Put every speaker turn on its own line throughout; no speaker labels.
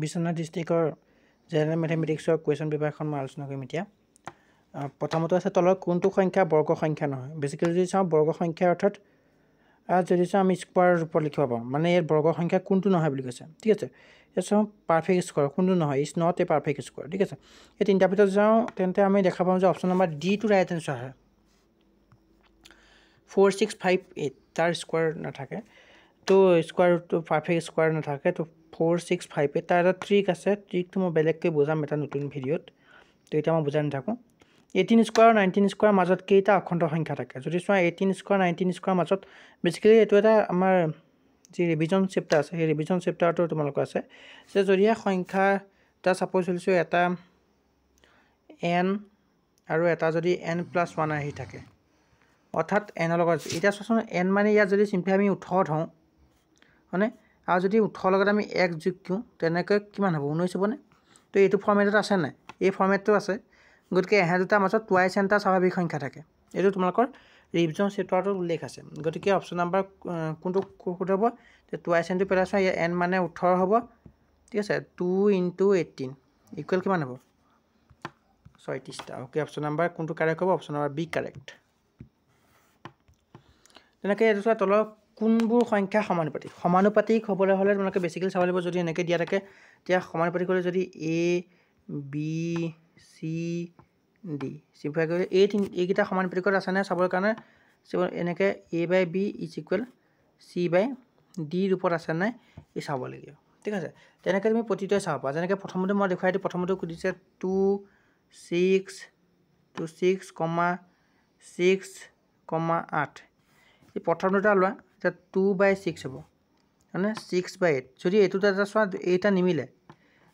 বিশ্বনাথ ডিষ্ট্ৰিক্টৰ জেনেৰেল মেথমেটিক্সৰ কুৱেশ্যন পেপাৰখন মই আলোচনা কৰিম এতিয়া। প্ৰথমতে আছে তলত কোনটো সংখ্যা বৰ্গ সংখ্যা নহয়। বেছিকেলি যদি চাওঁ বৰ্গ সংখ্যা অৰ্থাৎ যদি চাওঁ আমি স্কোৱাৰ ৰূপত লিখিব পাৰোঁ। মানে ইয়াত বৰ্গ সংখ্যা কোনটো নহয় বুলি কৈছে। ঠিক আছে? ইয়াত চাওঁ পাৰফেক্ট স্কোৱাৰ কোনটো নহয়। Is not a perfect square ঠিক আছে? এই তিনিটাৰ ভিতৰত যাওঁ তেন্তে আমি দেখা পাওঁ যে option number ditto right answer হয়। ফ'ৰ ছিক্স ফাইভ এইট তাৰ স্কোৱাৰ নাথাকে। তো স্কোৱাৰটো পাৰফেক্ট স্কোৱাৰ নাথাকে তো ফ'ৰ ছিক্স ফাইভ এইট তাৰ এটা ট্ৰিক আছে। ট্ৰিকটো মই বেলেগকৈ বুজাম এটা নতুন ভিডিঅ'ত। তো এতিয়া মই বুজাই নাথাকোঁ। এইটিন স্কোৱাৰ নাইনটিন স্কোৱাৰ মাজত কেইটা অখণ্ড সংখ্যা থাকে? যদি চোৱা এইটিন স্কোৱাৰ নাইনটিন স্কোৱাৰ মাজত বেছিকেলি এইটো এটা আমাৰ যি ৰিভিজন চেপ্টাৰ আছে সেই ৰিভিজন চেপ্টাৰটো তোমালোকৰ আছে। যে যদিহে সংখ্যা এটা ছাপ'জ লৈছোঁ এটা এন আৰু এটা যদি এন প্লাছ ওৱান আহি থাকে। অৰ্থাৎ এনৰ লগত এতিয়া চোৱাচোন এন মানে ইয়াত যদি চিম্পলি আমি ওঠৰ থওঁ হয়নে? আৰু যদি ওঠৰ লগত আমি এক যোগ দিওঁ, তেনেকৈ কিমান হ'ব? ঊনৈছ হ'বনে তো এইটো ফৰ্মেটত আছে নাই? এই ফৰ্মেটটো আছে। গতিকে এহে দুটাৰ মাজত টুৱাইচ এনটা স্বাভাৱিক সংখ্যা থাকে। এইটো তোমালোকৰ ৰিভিজন চেপ্টাৰটোত উল্লেখ আছে। গতিকে অপশ্যন নাম্বাৰ কোনটো সোধ হ'ব? টুৱাইচ এনটো পেলাই চোৱা এন মানে ওঠৰ হ'ব। ঠিক আছে? টু ইনটু এইটিন ইকুৱেল কিমান হ'ব? ছয়ত্ৰিছটা অ'কে অপশ্যন নাম্বাৰ কোনটো কাৰেক্ট হ'ব? অপশ্যন নাম্বাৰ বি কাৰেক্ট তেনেকৈ এইটো চোৱা, তলৰ কোনবোৰ সংখ্যা সমানুপাতিক? সমানুপাতিক হ'বলৈ হ'লে তোমালোকে বেছিকেলি চাব লাগিব যদি এনেকৈ দিয়া থাকে তেতিয়া সমানুপাতিক হ'লে যদি এ বি চি ডি কৰি এই তিনি এইকেইটা সমানুপাতিকত আছেনে চাবৰ কাৰণে? এনেকৈ A by B is equal C by D ৰূপত আছে নাই এই চাব লাগিব ঠিক আছে? তেনেকৈ তুমি প্ৰতিটোৱে চাব পাৰা। যেনেকৈ প্ৰথমতে মই দেখুৱাই দিওঁ প্ৰথমতে সুধিছে two six two six comma six comma আঠ। এই প্ৰথম দুটা লোৱা। এতিয়া টু বাই ছিক্স হ'ব। মানে ছিক্স বাই এইট যদি এইটো এটা চোৱা এইটা নিমিলে।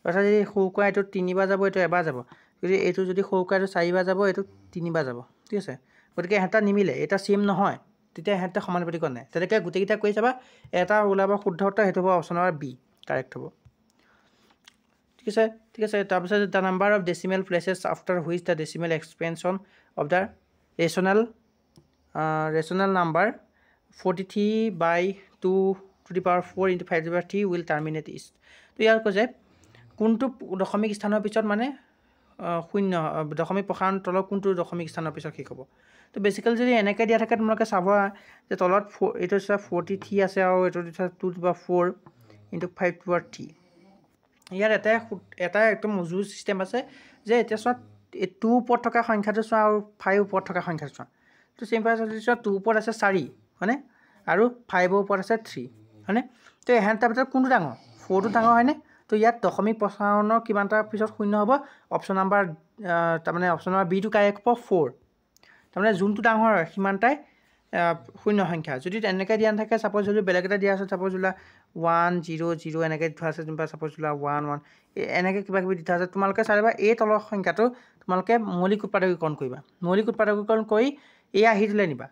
অৰ্থাৎ যদি সৰু কৰা এইটো তিনিবাৰ যাব এইটো এবাৰ যাব। যদি এইটো যদি সৰু কৰা এইটো চাৰিবাৰ যাব এইটো তিনিবাৰ যাব। ঠিক আছে? গতিকে এহেঁতা নিমিলে এটা ছেইম নহয় তেতিয়া এহেঁতে সমানুপাতিক নাই। তেনেকৈ গোটেইকেইটা কৰি চাবা এটা ওলাব শুদ্ধ উত্তৰ সেইটো হ'ব অপশ্যন নম্বৰ বি কাৰেক্ট হ'ব। ঠিক আছে? ঠিক আছে তাৰপিছত the number of decimal places after which the decimal expansion of the rational rational number forty three by two to the power four into five to the power three will terminate east তো ইয়াৰ কৈছে কোনটো দশমিক স্থানৰ পিছত মানে শূন্য দশমিক প্ৰসাৰণ তলৰ কোনটো দশমিক স্থানৰ পিছত শেষ হ'ব? তো বেচিকেলি যদি এনেকৈ দিয়া থাকে তোমালোকে চাব যে তলত ফ'ৰ এইটো চোৱা ফৰ্টি থ্ৰী আছে আৰু এইটো দিছা two two power four into five two power three ইয়াত এটাই এটা একদম মজুৰ ছিষ্টেম আছে যে এতিয়া চোৱা টু ওপৰত থকা সংখ্যাটো চোৱা আৰু ফাইভ ওপৰত থকা সংখ্যাটো চোৱা। তো চিম্পল যদি চোৱা টু ওপৰত আছে চাৰি। হয়নে? আৰু ফাইভৰ ওপৰত আছে থ্ৰী হয়নে? তো এহেঁতৰ ভিতৰত কোনটো ডাঙৰ? ফ'ৰটো ডাঙৰ হয়নে? তো ইয়াত দশমিক প্ৰসাৰণৰ কিমানটাৰ পিছত শূন্য হ'ব? অপশ্যন নাম্বাৰ তাৰমানে অপশ্যন নাম্বাৰ বিটো কাৰেক্ট হ'ব? ফ'ৰ তাৰমানে যোনটো ডাঙৰ হয় সিমানটাই শূন্য সংখ্যা। যদি এনেকৈ দিয়া নাথাকে ছাপ'জ যদি বেলেগ এটা দিয়া আছে ছাপ'জ ওলা ওৱান জিৰ' জিৰ' এনেকৈ দি থোৱা আছে যেনিবা ছাপ'জ ওলা ওৱান ওৱান এনেকৈ কিবা কিবি দি থোৱা আছে তোমালোকে চাই ল'বা এই তলৰ সংখ্যাটো তোমালোকে মৌলিক উৎপাদকীকৰণ কৰিবা। মৌলিক উৎপাদকীকৰণ কৰি এই আহি দিলে নিবা।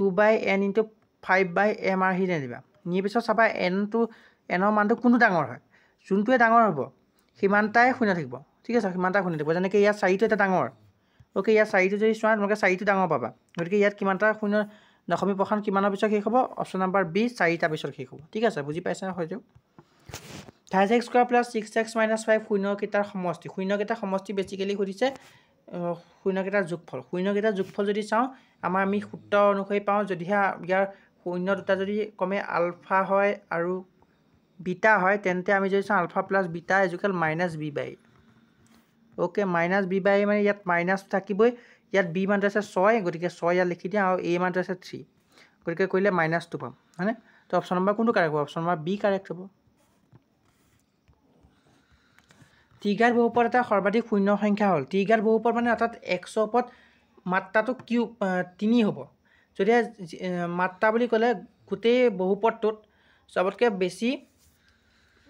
Two by N into five by M R আহিলে নিবা নিয়াৰ পিছত চাবা এনটো এনৰ মানটো কোনটো ডাঙৰ হয়? যোনটোৱে ডাঙৰ হ'ব, সিমানটাই শূন্য থাকিব। ঠিক আছে, সিমানটাই শূন্য থাকিব। যেনেকৈ ইয়াত চাৰিটো এটা ডাঙৰ। অ'কে ইয়াত চাৰিটো যদি চোৱা, তোমালোকে চাৰিটো ডাঙৰ পাবা। গতিকে ইয়াত কিমানটা শূন্য দশমিক প্ৰসাৰণ কিমানৰ পিছত শেষ হ'ব? অপশ্যন নাম্বাৰ বি চাৰিটা পিছত শেষ হ'ব। ঠিক আছে, বুজি পাইছে হয়তো? Five X square plus six X minus five শূন্যকেইটাৰ সমষ্টি। শূন্যকেইটাৰ সমষ্টি বেছিকেলি সুধিছে শূন্যকেইটাৰ যোগফল। শূন্যকেইটাৰ যোগফল যদি চাওঁ আমাৰ আমি সূত্ৰ অনুসৰি পাওঁ, যদিহে ইয়াৰ শূন্য দুটা যদি কমে আলফা হয় আৰু বিটা হয়, তেন্তে আমি যদি চাওঁ alpha plus beta equal minus B by. Okay, minus B by মানে ইয়াত মাইনাছ থাকিবই। ইয়াত বি মানটো আছে ছয়, গতিকে ছয় ইয়াত লিখি দিয়া আৰু এ মানটো আছে থ্ৰী। গতিকে কৰিলে মাইনাছ টু পাম, হয়নে? তো অপশ্যন নম্বৰ কোনটো কাৰেক্ট হ'ব? অপশ্যন নম্বৰ বি কাৰেক্ট হ'ব। ত্ৰিঘাত বহুপদ এটা সৰ্বাধিক শূন্য সংখ্যা হ'ল। ত্ৰিঘাত বহুপদ মানে অৰ্থাৎ এক্সৰ ওপৰত মাত্ৰাটো কিউ তিনি হ'ব। যদিহে মাত্ৰা বুলি ক'লে গোটেই বহুপদটোত চবতকৈ বেছি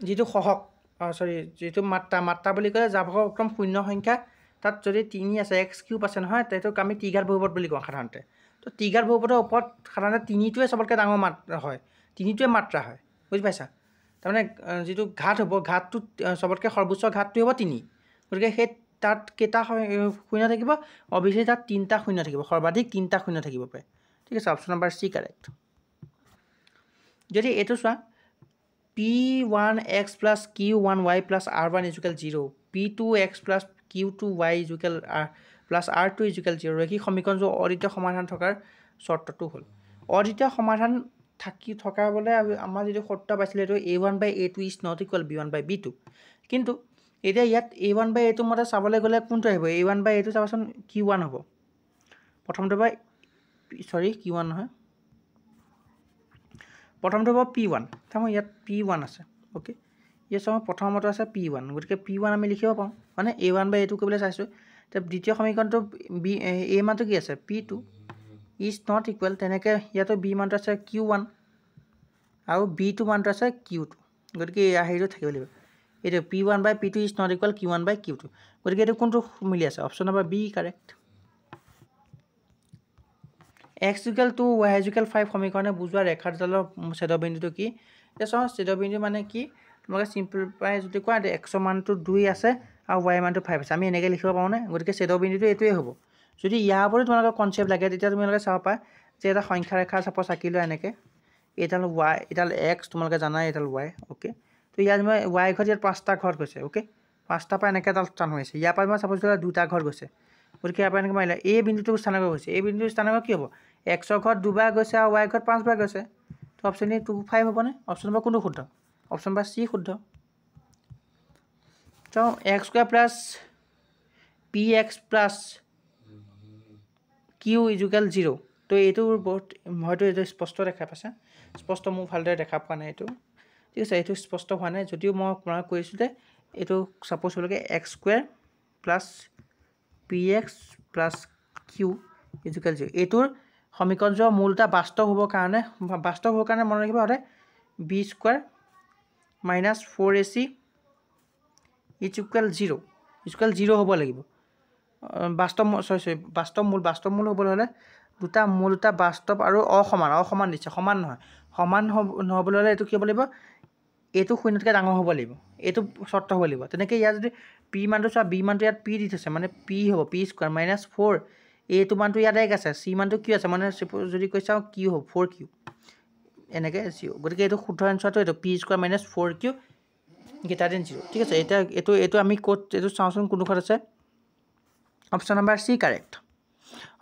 যিটো সহক চৰি যিটো মাত্ৰা মাত্ৰা বুলি ক'লে একদম শূন্য সংখ্যা তাত যদি তিনি আছে এক্স কিউব আছে নহয় সেইটোক আমি ত্ৰিঘাত বহুপদ বুলি কওঁ সাধাৰণতে। তো ত্ৰিঘাত বহুপদৰ ওপৰত সাধাৰণতে তিনিটোৱে চবতকৈ ডাঙৰ মাত্ৰা হয় তিনিটোৱে মাত্ৰা হয় বুজি পাইছা? তাৰমানে যিটো ঘাট হ'ব ঘাটটো চবতকৈ সৰ্বোচ্চ ঘাটটো হ'ব তিনি। গতিকে সেই তাত কেইটা শূন্য থাকিব। অভিয়াছলি তাত তিনিটা শূন্য থাকিব। সৰ্বাধিক তিনিটা শূন্য থাকিব পাৰে। ঠিক আছে অপশ্যন নম্বৰ চি কাৰেক্ট যদি এইটো চোৱা P one X plus Q one Y plus R one equal zero' P two X plus Q two Y equal R plus R two equal zero' ৰৈখিক সমীকৰণযোৰ অদ্বিতীয় সমাধান থকাৰ চৰ্তটো হ'ল। অদ্বিতীয় সমাধান থাকি থকা বোলে আমাৰ যিটো শৰ্ত পাইছিলে এইটো A one by A two is not equal B one by B two কিন্তু এতিয়া ইয়াত এ ওৱান বাই এ টু মতে চাবলৈ গ'লে কোনটো আহিব? A one by A two চাবাচোন কিউ ওৱান হ'ব। প্ৰথমটো বাই চৰি কিউ ওৱান নহয়। প্ৰথমটো হ'ব পি ওৱান চাওঁ ইয়াত পি ওৱান আছে অ'কে ইয়াত চাওঁ প্ৰথমতে আছে পি ওৱান গতিকে পি ওৱান আমি লিখিব পাৰোঁ। মানে এ ওৱান বাই এ টু কৰিবলৈ চাইছোঁ। এতিয়া দ্বিতীয় সমীকৰণটো বি এ মানটো কি আছে? P two is not equal তেনেকৈ ইয়াতো বি মানটো আছে কিউ ওৱান আৰু বি টু মানটো আছে কিউ টু গতিকে এয়া হেৰিটো থাকিব লাগিব। এইটো P one by P two is not equal Q one by Q two গতিকে এইটো কোনটো মিলি আছে? Option number B correct X equal two Y equal five সমীকৰণে বুজোৱা ৰেখাডালৰ ছেদবিন্দুটো কি? এতিয়া চাওঁ ছেদবিন্দু মানে কি? তোমালোকে চিম্পলিফাই যদি কোৱা এক্সৰ মানটো দুই আছে আৰু ৱাই মানটো ফাইভ আছে। আমি এনেকৈ লিখিব পাৰোঁনে গতিকে ছেদবিন্দুটো এইটোৱে হ'ব। যদি ইয়াৰ ওপৰত তোমালোকৰ কনচেপ্ট লাগে, তেতিয়া তোমালোকে চাব পাৰা যে এটা সংখ্যা ৰেখা চাপজ আঁকি লোৱা এনেকৈ। এইডাল ৱাই এইডাল এক্স তোমালোকে জানাই এইডাল ৱাই অ'কে তো ইয়াত মই ৱাই ঘৰত ইয়াত পাঁচটা ঘৰত গৈছে অ'কে পাঁচটাৰ পৰা এনেকৈ এডাল টান হৈছে ইয়াৰ পৰা মই চাপজ দুটা ঘৰত গৈছে। গতিকে ইয়াৰ পৰা এনেকৈ মাৰিলে এই বিন্দুটো স্থানাংক গৈছে। এই বিন্দুটো স্থানাংক কি হ'ব? এক্সৰ ঘৰত দুবাৰ গৈছে আৰু ৱাই ঘৰত পাঁচবাৰ গৈছে। So option A two five হ'বনে অপশ্যন নম্বৰ কোনটো শুদ্ধ? অপশ্যন নম্বৰ চি শুদ্ধ। চাওঁ X square plus P X plus Q equal zero' so এইটো বহুত হয়তো এইটো স্পষ্ট দেখা পাইছে। স্পষ্ট মোৰ ভালদৰে দেখা পোৱা নাই এইটো। ঠিক আছে এইটো স্পষ্ট হোৱা নাই। যদিও মই আপোনাক কৈছোঁ যে এইটো ছাপ'জ হ'লগৈ X square plus P X plus Q equal zero' এইটোৰ সমীকৰণযোৰৰ মূলটা বাস্তৱ হ'বৰ কাৰণে বাস্তৱ হ'বৰ কাৰণে মনত ৰাখিব সদায় B square minus four A C equal zero' equal zero' হ'ব লাগিব। বাস্তৱ চৰি চৰি বাস্তৱ মূল বাস্তৱ মূল হ'বলৈ হ'লে দুটা মূল দুটা বাস্তৱ আৰু অসমান অসমান দিছে সমান নহয়। সমান হ'ব নহ'বলৈ হ'লে এইটো কি হ'ব লাগিব? এইটো শূন্যতকৈ ডাঙৰ হ'ব লাগিব। এইটো চৰ্ত হ'ব লাগিব। তেনেকৈ ইয়াত যদি পি মানটো চোৱা, বি মানটো ইয়াত পি দি থৈছে মানে পি হ'ব, পি স্কুৱাৰ মাইনাছ ফ'ৰ। এইটো মানটো ইয়াত এক আছে, চি মানটো কিউ আছে মানে যদি কৈ চাওঁ, কিউ হ'ব, ফ'ৰ কিউ। এনেকৈ জিৰ' গতিকে এইটো শুদ্ধ এনচাৰটো এইটো, P square minus four Q greater than zero' ঠিক আছে, এতিয়া এইটো এইটো আমি ক'ত, এইটো চাওঁচোন কোনডোখৰত আছে। অপশ্যন নম্বৰ চি কাৰেক্ট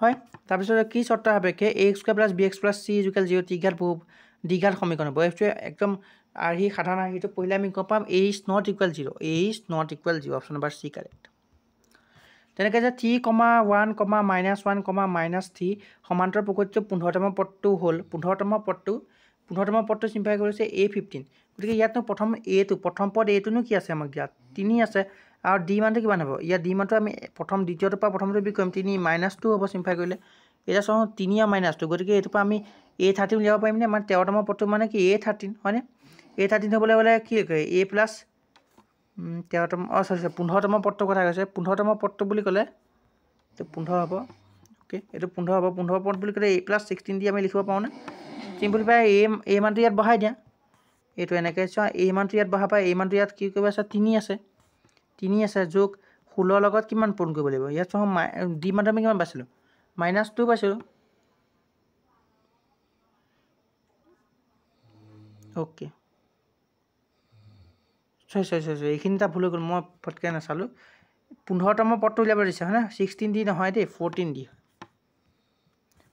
হয়, তাৰপিছত কি চৰ্ত সাপেক্ষে A X square plus B X plus C equal zero' ত্ৰিঘাত বহু দ্বিঘাত সমীকৰণ হ'ব। এইটোৱে একদম আৰ্হি সাধাৰণ আৰ্হিটো পঢ়িলে আমি গম পাম A is not equal zero' A is not equal zero' option number C correct তেনেকৈ যে three comma one comma minus one comma minus three সমান্তৰ প্ৰকৃতিটো পোন্ধৰতম পদটো হ'ল, পোন্ধৰতম পদটো পোন্ধৰতম পদটো চিম্পাই কৰিছে এ ফিফটিন গতিকে ইয়াতনো প্ৰথম এটো প্ৰথম পদ এইটোনো কি আছে আমাক ইয়াত? তিনি আছে, আৰু ডি মানটো কিমান হ'ব? ইয়াত ডি মানটো আমি প্ৰথম, দ্বিতীয়টোৰ পৰা প্ৰথমটো বি কৰিম, তিনি মাইনাছ টু হ'ব চিম্পাই কৰিলে। এতিয়া চাওঁ তিনি আৰু মাইনাছ টু গতিকে এইটোৰ পৰা আমি এ থাৰ্টিন উলিয়াব পাৰিমনে মানে তেৰতম পদটো মানে কি এ থাৰ্টিন হয়নে? এ থাৰ্টিন হ'বলৈ হ'লে কি কয় এ প্লাছ তেৰতম, অঁ চৰি চৰি পোন্ধৰতম পদটোৰ কথা কৈছে। পোন্ধৰতম পদটো বুলি ক'লে, এইটো পোন্ধৰ হ'ব। অ'কে এইটো পোন্ধৰ হ'ব। পোন্ধৰ পদ বুলি ক'লে এ প্লাছ ছিক্সটিন দি আমি লিখিব পাৰোঁনে চিম্পলিফাই এ এ মানটো ইয়াত বহাই দিয়া। এইটো এনেকৈ চোৱা এ মানটো ইয়াত বহাবা এ মানটো ইয়াত কি কৰিব আছে? তিনি আছে। তিনি আছে, যোগ ষোল্লৰ লগত কিমান পূৰণ কৰিব লাগিব? ইয়াত চাওঁ মাই ডি মানটো আমি কিমান পাইছিলোঁ? মাইনাছ টু পাইছিলোঁ। অ'কে চৰি চৰি চৰি চৰি এইখিনি এটা ভুল হৈ গ'ল মই ফটকৈ নাচালোঁ। পোন্ধৰতম পদটো উলিয়াব দিছে হয়নে? ছিক্সটিন ডি নহয় দেই ফ'ৰটিন ডি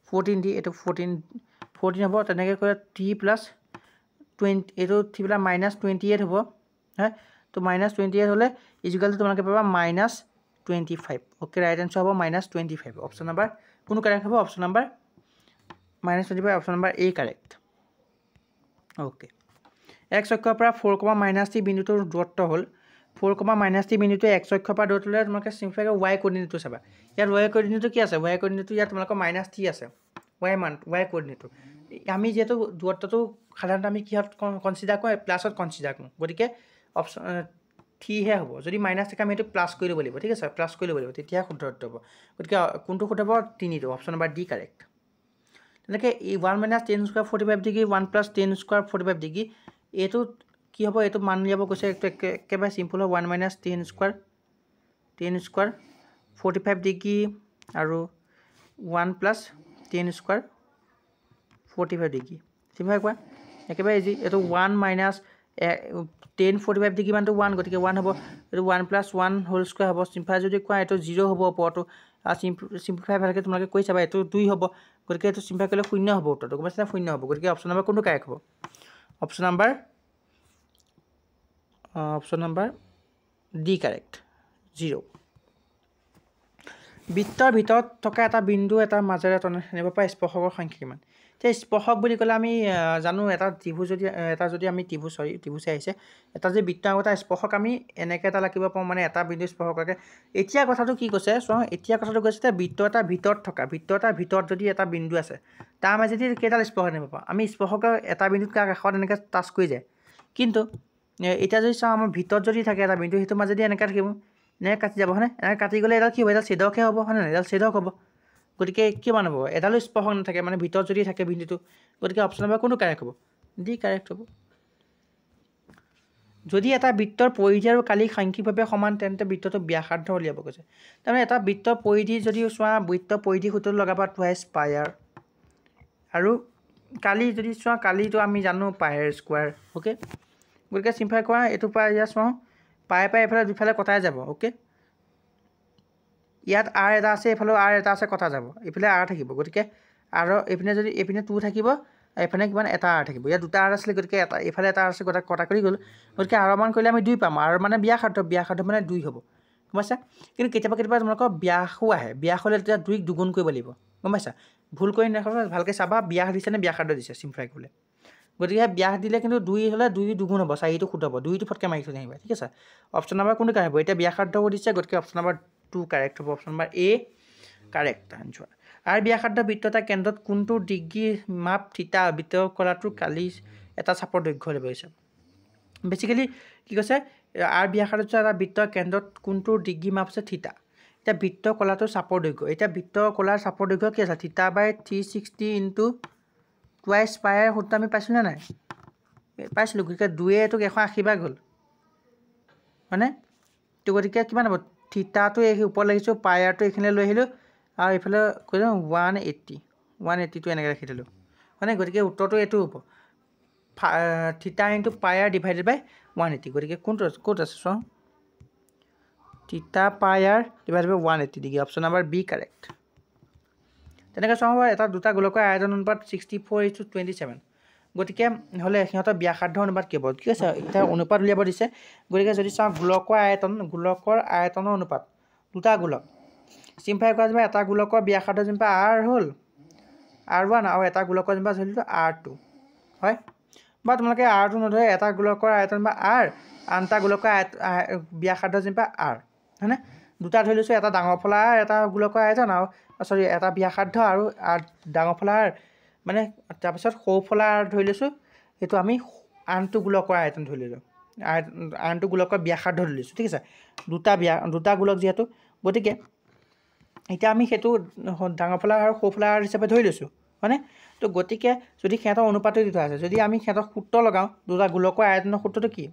ফ'ৰটিন ডি এইটো ফ'ৰটিন ফ'ৰটিন হ'ব তেনেকৈ কৰে থ্ৰী প্লাছ টুৱেণ্টি এইটো three plus minus twenty eight হ'ব হয় তো মাইনাছ টুৱেণ্টি এইট হ'লে ইজুকেলটো তোমালোকে পাবা minus twenty five. Okay right answer হ'ব minus twenty five. Option number কোনটো কাৰেক্ট হ'ব? Option number minus twenty five option number A correct okay X অক্ষৰ পৰা ফ'ৰ কমা মাইনাছ থ্ৰী বিন্দুটোৰ দূৰত্ব হ'ল। ফ'ৰ কমা মাইনাছ থ্ৰী বিন্দুটোৱে X অক্ষৰ পৰা দূৰত্ব ল'লে তোমালোকে চিম্পলকৈ ৱাই কৰ্ডিনেটটো চাবা। ইয়াত ৱাই কৰ্ডিনেটটো কি আছে? ৱাই কৰ্ডিনেটটো ইয়াত তোমালোকৰ মাইনাছ থ্ৰী আছে। ৱাই মান ৱাই কৰ্ডিনেটটো আমি যিহেতু দূৰত্বটো সাধাৰণতে আমি কিহত কনচিডাৰ কৰোঁ? প্লাছত কনচিডাৰ কৰোঁ। গতিকে অপশ্যন থ্ৰীহে হ'ব। যদি মাইনাছ থাকে আমি এইটো প্লাছ কৰি ল'ব লাগিব। ঠিক আছে? প্লাছ কৰি ল'ব লাগিব। তেতিয়াহে শুদ্ধ হ'ব। গতিকে কোনটো শুদ্ধ হ'ব? তিনিটো অপশ্যন নম্বৰ ডি কাৰেক্ট তেনেকৈ এই one minus tan square forty five degree one plus tan square forty five degree এইটো কি হ'ব? এইটো মান উলিয়াব কৈছে এইটো একেবাৰে চিম্পুল হ'ব one minus tan square tan square forty five degree আৰু one plus tan square forty five degree চিম্পাই কোৱা? একেবাৰে ইজি এইটো one minus tan forty five degree মানটো ওৱান গতিকে ওৱান হ'ব। এইটো one plus one whole square হ'ব। চিম্পলিফাই যদি কোৱা এইটো জিৰ' হ'ব ওপৰতো। আৰু চিম্পলিফাই ভালকৈ তোমালোকে কৈ চাবা। এইটো দুই হ'ব। গতিকে এইটো চিম্পলিফাই কৰিলে শূন্য হ'ব উত্তৰটো। গম পাইছে শূন্য হ'ব। গতিকে অপশ্যন নম্বৰ কোনটো কাৰেক্ট হ'ব? Option number option number D correct zero' বৃত্তৰ ভিতৰত থকা এটা বিন্দু এটাৰ মাজেৰে টনে নিব পৰা স্পৰ্শকৰ সংখ্যা কিমান? এতিয়া স্পৰ্শক বুলি ক'লে আমি জানো এটা ত্ৰিভুজ যদি এটা যদি আমি ত্ৰিভুজ চৰি ত্ৰিভুজে আহিছে এটা যদি বৃত্ত এটা স্পৰ্শক আমি এনেকৈ এটা লাগিব পাৰোঁ মানে এটা বিন্দু স্পৰ্শ কৰাকৈ এতিয়া কথাটো কি কৈছে চোৱা এতিয়া কথাটো কৈছে যে বৃত্ত এটাৰ ভিতৰত থকা বৃত্ত এটাৰ ভিতৰত যদি এটা বিন্দু আছে তাৰ মাজেদি কেইডাল স্পৰ্শ নিব পাৰোঁ আমি স্পৰ্শকৰ এটা বিন্দুত কাষত এনেকৈ টাচ কৰি যায়। কিন্তু এতিয়া যদি চাওঁ আমাৰ ভিতৰত যদি থাকে এটা বিন্দু সেইটো মাজেদি এনেকৈ থাকিব। এনেকৈ কাটি যাব হয়নে? এনেকৈ কাটি গ'লে এডাল কি হ'ব? এডাল ছেদকহে হ'ব হয়নে? এডাল ছেদক হ'ব। গতিকে কিমান হ'ব? এডালো স্পৰ্শ নাথাকে মানে ভিতৰত যদি থাকে বিন্দুটো গতিকে অপশ্যন নম্বৰ কোনটো কাৰেক্ট হ'ব? ডি কাৰেক্ট হ'ব। যদি এটা বৃত্তৰ পৰিধি আৰু কালি সাংখ্যিকভাৱে সমান তেন্তে বৃত্তটো ব্যাসাৰ্ধ উলিয়াব কৈছে। তাৰমানে এটা বৃত্তৰ পৰিধি যদি চোৱা বৃত্ত পৰিধি সূত্ৰটো লগাবা টুৱাইছ পায়াৰ আৰু কালি যদি চোৱা কালিটো আমি জানো পায়াৰ স্কোৱাৰ অ'কে গতিকে চিম্পলাই কৰা এইটো পাই ইয়াত চোৱা। পাই পাই এইফালে দুফালে কটাই যাব অ'কে ইয়াত আৰ এটা আছে এইফালেও আৰ এটা আছে কটা যাব। এইফালে আৰ থাকিব গতিকে আৰু এইপিনে যদি এইপিনে টু থাকিব এইফালে কিমান এটা আৰ থাকিব। ইয়াত দুটা আৰ আছিলে গতিকে এটা এইফালে এটা আৰ আছে গোটা কটা কৰি গ'ল। গতিকে আৰ মান কৰিলে আমি দুই পাম। আৰ মানে ব্যাসাৰ্ধ ব্যাসাৰ্ধ মানে দুই হ'ব। গম পাইছা? কিন্তু কেতিয়াবা কেতিয়াবা তোমালোকৰ ব্যাসো আহে। ব্যাস হ'লে তেতিয়া দুইক দুগুণ কৰিব লাগিব। গম পাইছা? ভুল কৰি নাখাবা ভালকৈ চাবা ব্যাস দিছে নে ব্যাসাৰ্ধ দিছে চিম্পলাই কৰিবলৈ গতিকে ব্যাস দিলে কিন্তু দুই হ'লে দুই দুগুণ হ'ব চাৰিটো শুদ্ধ হ'ব দুইটো ফটকৈ মাৰি থৈ আহিবা ঠিক আছে? অপশ্যন নম্বৰ কোনটো কাৰেক্ট হ'ব? এতিয়া ব্যাসাৰ্ধ দিছে গতিকে অপশ্যন নম্বৰ টু কাৰেক্ট হ'ব option number A correct answer. আৰু ব্যাসাৰ্ধ বৃত্ত এটা কেন্দ্ৰত কোনটো ডিগ্ৰী মাপ থিতা বৃত্ত কলাটোৰ কালি এটা চাপৰ দৈৰ্ঘ্য হ'লে পাৰিছে? বেচিকেলি কি কৈছে? আৰ ব্যাসাৰ্ধ এটা বৃত্তৰ কেন্দ্ৰত কোনটো ডিগ্ৰী মাপ আছে থিতা? এতিয়া বৃত্ত কলাটোৰ চাপৰ দৈৰ্ঘ্য। এতিয়া বৃত্ত কলাৰ চাপৰ দৈৰ্ঘ্য কি আছে? Theta by three sixty into twice pi r সূত্ৰ আমি পাইছিলোঁ নে নাই? পাইছিলোঁ গতিকে দুয়ে এইটোক এশ আশী বাৰ গ'ল। হয়নে? তো গতিকে কিমান হ'ব? থিতাটো এই ওপৰত লাগিছোঁ পায়াৰটো এইখিনিলৈ লৈ আহিলোঁ আৰু এইফালে কৈছোঁ ওৱান এইট্টি। ওৱান এইট্টিটো এনেকৈ ৰাখি দিলোঁ। হয়নে? গতিকে উত্তৰটো এইটো হ'ব। Theta into pi r divided by one eighty. গতিকে কোনটো ক'ত আছে চোৱা? Theta pi r divided by one eighty degree. Option number B correct তেনেকৈ চাওঁ এটা দুটা গোলকৰ আয়তন অনুপাত sixty four is to twenty seven গতিকে হ'লে সিহঁতৰ ব্যাসাৰ্ধ অনুপাত কি হ'ব? ঠিক আছে এতিয়া অনুপাত উলিয়াব দিছে। গতিকে যদি চাওঁ গোলকৰ আয়তন গোলকৰ আয়তনৰ অনুপাত দুটা গোলক। চিম্পলাই কৰা যেনিবা এটা গোলকৰ ব্যাসাৰ্ধ যেনিবা আৰ হ'ল আৰ ওৱান আৰু এটা গোলকৰ যেনিবা ধৰিলোঁ আৰ টু হয়? বা তোমালোকে আৰটো নধৰে এটা গোলকৰ আয়তন বা আৰ আন এটা গোলকৰ আয়ত ব্যাসাৰ্ধ যেনিবা আৰ হয়নে? দুটা ধৰি লৈছোঁ এটা ডাঙৰ ফলা আৰ এটা গোলকৰ আয়তন আৰু চৰি এটা ব্যাসাৰ্ধ আৰু ডাঙৰ ফলা আৰ মানে তাৰপিছত সৰু ফলা আৰ ধৰি লৈছোঁ সেইটো আমি আনটো গোলকৰ আয়তন ধৰি লৈছোঁ। আনটো গোলকৰ ব্যাসাৰ্ধ ধৰি লৈছোঁ ঠিক আছে? দুটা ব্যা দুটা গোলক যিহেতু গতিকে এতিয়া আমি সেইটো ডাঙৰ ফলা আৰু সৰু ফলা হিচাপে ধৰি লৈছোঁ হয়নে? তো গতিকে যদি সিহঁতৰ অনুপাতটো দি থোৱা আছে যদি আমি সিহঁতৰ সূত্ৰ লগাওঁ দুটা গোলকৰ আয়তনৰ সূত্ৰটো কি?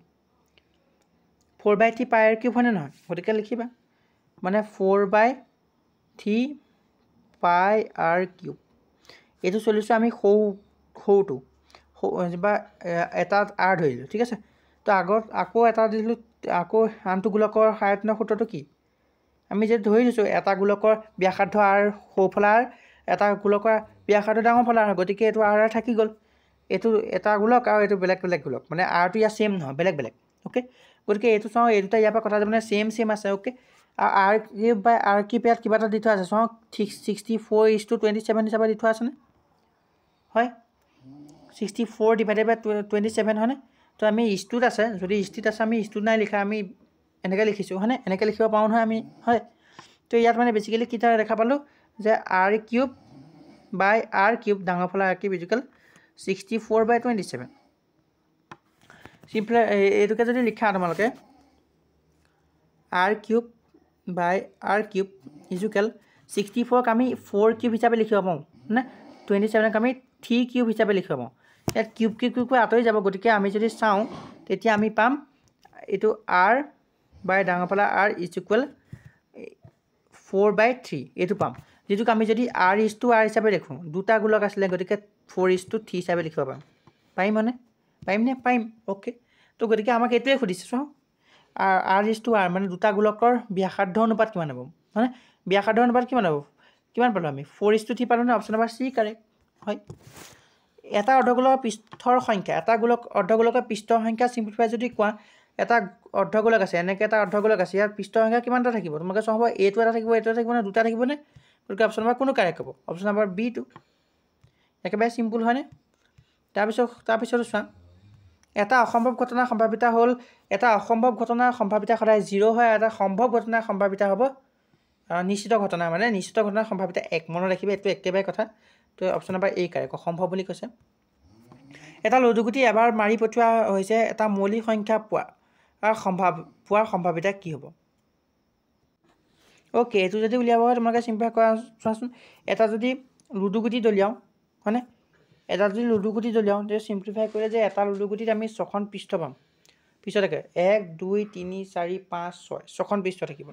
Four by three pi R cube হয়নে নহয়? গতিকে লিখিবা মানে four by three pi R cube. এইটো চলিছোঁ আমি সৰু সৰুটো বা এটাত আৰ ধৰিলোঁ ঠিক আছে? তো আগত আকৌ এটা দিলোঁ আকৌ আনটো গোলকৰ আয়তনৰ সূত্ৰটো কি? আমি যে ধৰি দিছোঁ এটা গোলকৰ ব্যাসাৰ্ধ আৰ সৌফলাৰ এটা গোলকৰ ব্যাসাৰ্ধ ডাঙৰ ফলাৰ হয় গতিকে এইটো আৰ আৰ থাকি গ'ল। এইটো এটা গোলক আৰু এইটো বেলেগ বেলেগ গোলক মানে আৰটো ইয়াৰ ছেইম নহয় বেলেগ বেলেগ অ'কে গতিকে এইটো চাওঁ এই দুটা ইয়াৰ পৰা কথা মানে ছেইম ছেইম আছে অ'কে আৰু আৰ বাই আৰ কিউব ইয়াত কিবা এটা দি থোৱা আছে। চাওঁ six sixty four is to twenty seven হিচাপে দি থোৱা আছেনে হয়? Sixty four divided by twenty seven হয়নে? তো আমি ইষ্টুত আছে। যদি ইষ্টুত আছে আমি ইষ্টুত নাই লিখা আমি এনেকৈ লিখিছোঁ হয়নে? এনেকৈ লিখিব পাৰোঁ নহয় আমি হয়? তো ইয়াত মানে বেচিকেলি কি দেখা পালোঁ যে R cube by R cube ডাঙৰ ফলা R cube equal sixty four by twenty seven. Simple এইটোকে যদি লিখা তোমালোকে R cube by R cube equal sixty ফ'ৰক আমি ফ'ৰ কিউব হিচাপে লিখিব পাৰোঁ নে টুৱেণ্টি ছেভেনক আমি থ্ৰী কিউব হিচাপে লিখিব পাৰোঁ। ইয়াত কিউব কিউব কিউবকৈ আঁতৰি যাব গতিকে আমি যদি চাওঁ তেতিয়া আমি পাম এইটো আৰ বাই ডাঙৰ ফালা R is equal four by three এইটো পাম। যিটোক আমি যদি আৰ ইজ টু আৰ হিচাপে দেখোঁ দুটা গোলক আছিলে গতিকে ফ'ৰ ইজ টু থ্ৰী হিচাপে লিখিব পাৰোঁ পাৰিম মানে? পাৰিমনে পাৰিম। অ'কে তো তো গতিকে আমাক এইটোৱে সুধিছে চোৱা। R R is two R মানে দুটা গোলকৰ ব্যাসাৰ্ধ অনুপাত কিমান হ'ব? মানে ব্যাসাৰ্ধ অনুপাত কিমান হ'ব? কিমান পালোঁ আমি? ফ'ৰ ইজ টু থ্ৰী পালোঁ নে? অপশ্যন নম্বৰ চি কাৰেক্ট হয়। এটা অৰ্ধগোলকৰ পৃষ্ঠৰ সংখ্যা এটা গোলক অৰ্ধগোলকৰ পৃষ্ঠৰ সংখ্যা চিম্প্লিফাই যদি কোৱা এটা অৰ্ধগোলক আছে এনেকৈ এটা অৰ্ধগোলক আছে ইয়াৰ পৃষ্ঠৰ সংখ্যা কিমানটা থাকিব? তোমালোকে চোৱা হ'ব এইটো এটা থাকিব এইটো থাকিব নে দুটা থাকিবনে গতিকে অপশ্যন নম্বৰ কোনো কাৰেক্ট হ'ব। অপশ্যন নম্বৰ বিটো একেবাৰে চিম্পুল হয়নে? তাৰপিছত তাৰপিছতো চোৱা এটা অসম্ভৱ ঘটনাৰ সম্ভাৱিতা হ'ল এটা অসম্ভৱ ঘটনাৰ সম্ভাৱিতা সদায় জিৰ' হয় এটা সম্ভৱ ঘটনাৰ সম্ভাৱিতা হ'ব। নিশ্চিত ঘটনা মানে নিশ্চিত ঘটনাৰ সম্ভাৱিতা এক। মনত ৰাখিব এইটো একেবাৰে কথা। তো অপশ্যন নম্বৰ এই কাৰেক্ট অসম্ভৱ বুলি কৈছে। এটা লুডুগুটি এবাৰ মাৰি পঠিওৱা হৈছে এটা মৌলিক সংখ্যা পোৱা। সম্ভাৱ পোৱাৰ সম্ভাৱিতা কি হ'ব? অ'কে এইটো যদি উলিয়াব হয় তোমালোকে চিম্পল কৰা চোৱাচোন। এটা যদি লুডুগুটি দলিয়াওঁ হয়নে? এটা যদি লুডুগুটি দলিয়াওঁ তেতিয়া চিম্প্লিফাই কৰিলে যে এটা লুডুগুটিত আমি ছখন পৃষ্ঠ পাম। পৃষ্ঠ থাকে। এক দুই তিনি চাৰি পাঁচ ছয়। ছখন পৃষ্ঠ থাকিব।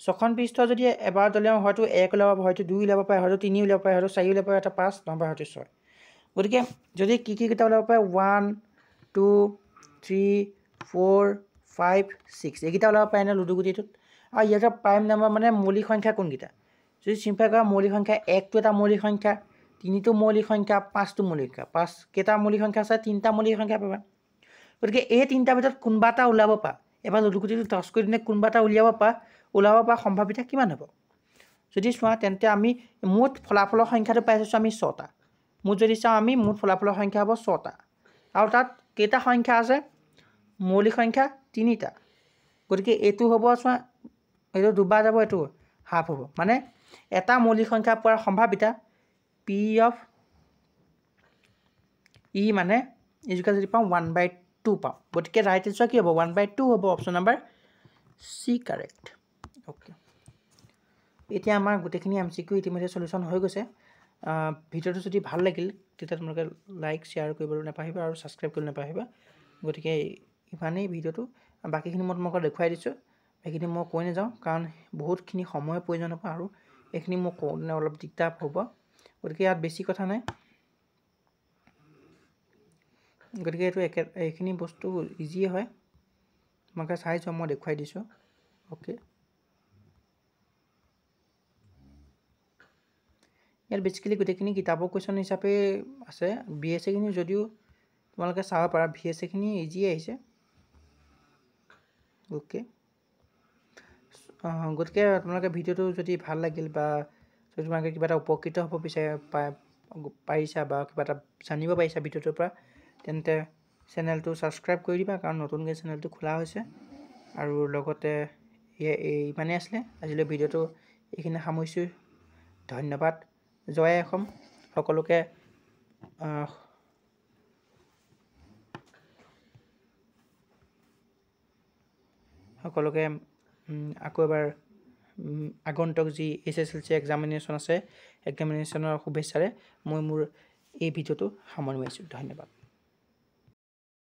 ছখন পৃষ্ঠ যদি এবাৰ দলিয়াওঁ হয়তো এক ওলাব হয়তো দুই ওলাব পাৰে হয়তো তিনি ওলাব পাৰে হয়তো চাৰি ওলাব পাৰে এটা পাঁচ নহবা হয়তো ছয়। গতিকে যদি কি কি কেইটা ওলাব পাৰে one two three four five six. এইকেইটা ওলাব পাৰে নে লুডুগুটিটোত আৰু ইয়াতে প্ৰাইম নাম্বাৰ মানে মৌলিক সংখ্যা কোনকেইটা? যদি চিম্পল কৰা মৌলিক সংখ্যা একটো এটা মৌলিক সংখ্যা তিনিটো মৌলিক সংখ্যা পাঁচটো মৌলিক সংখ্যা। পাঁচ কেইটা মৌলিক সংখ্যা আছে তিনিটা মৌলিক সংখ্যা পাবা। গতিকে এই তিনিটাৰ ভিতৰত কোনোবা এটা ওলাব পা। এবাৰ লুডুগুটিটো টচ কৰি দিনে কোনোবা এটা উলিয়াব পা। ওলাব পৰা সম্ভাৱিতা কিমান হ'ব? যদি চোৱা তেন্তে আমি মুঠ ফলাফলৰ সংখ্যাটো পাই আমি ছটা। মুঠ যদি চাওঁ আমি মুঠ ফলাফলৰ সংখ্যা হ'ব ছটা। আৰু তাত কেইটা সংখ্যা আছে? মৌলিক সংখ্যা তিনিটা। গতিকে এইটো হ'ব চোৱা এইটো দুবাৰ যাব এইটো হাফ হ'ব। মানে এটা মৌলিক সংখ্যা পোৱাৰ সম্ভাৱিতা পি অফ ই মানে ইজুকা যদি পাওঁ ওৱান বাই টু পাওঁ। গতিকে ৰাইট এনচাৰ কি হ'ব? ওৱান বাই টু হ'ব option number C correct okay এতিয়া আমাৰ গোটেইখিনি এম চি কিউ ইতিমধ্যে চলিউশ্যন হৈ গৈছে। ভিডিঅ'টো যদি ভাল লাগিল তেতিয়া তোমালোকে লাইক শ্বেয়াৰ কৰিবলৈ নাপাহৰিবা আৰু ছাবস্ক্ৰাইব কৰিবলৈ নাপাহৰিবা। গতিকে ইমানেই ভিডিঅ'টো। বাকীখিনি মই তোমালোকক দেখুৱাই দিছোঁ। সেইখিনি মই কৈ নাযাওঁ কাৰণ বহুতখিনি সময়ৰ প্ৰয়োজন হ'ব আৰু এইখিনি মোক কওঁতে অলপ দিগদাৰ হ'ব। গতিকে ইয়াত বেছি কথা নাই। গতিকে এইটো একে, এইখিনি বস্তু ইজিয়ে হয়। তোমালোকে চাই যোৱা, মই দেখুৱাই দিছোঁ। অ'কে। ইয়াত বেচিকেলি গোটেইখিনি কিতাপৰ কুৱেশ্যন হিচাপে আছে। বি এছ এখিনি যদিও তোমালোকে চাব পাৰা ভি এছ এখিনি ইজি আহিছে। অ'কে। গতিকে তোমালোকে ভিডিঅ'টো যদি ভালো লাগিল বা যদি তোমালোকে কিবা এটা উপকৃত হ'ব বিচাৰে পাৰিছা বা কিবা এটা জানিব পাৰিছা ভিডিঅ'টোৰ পৰা তেন্তে চেনেলটো ছাবস্ক্ৰাইব কৰি দিবা কাৰণ নতুনকৈ চেনেলটো খোলা হৈছে। আৰু লগতে ইমানেই আছিলে। আজিলৈ ভিডিঅ'টো এইখিনি সামৰিছোঁ। ধন্যবাদ। জয় অসম। সকলোকে সকলোকে আকৌ এবাৰ আগন্তুক যি H S L C examination আছে এক্সামিনেশ্যনৰ শুভেচ্ছাৰে মই মোৰ এই ভিডিঅ'টো সামৰি মাৰিছোঁ। ধন্যবাদ।